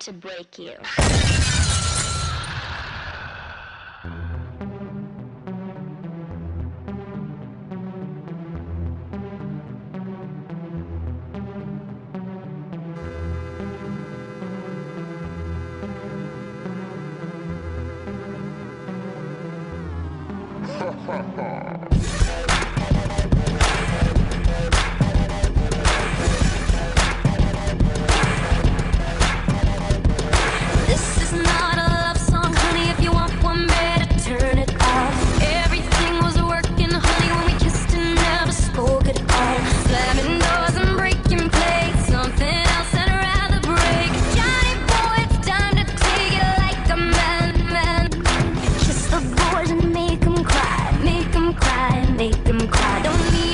To break you. Ha ha ha! cry, make them cry. Don't need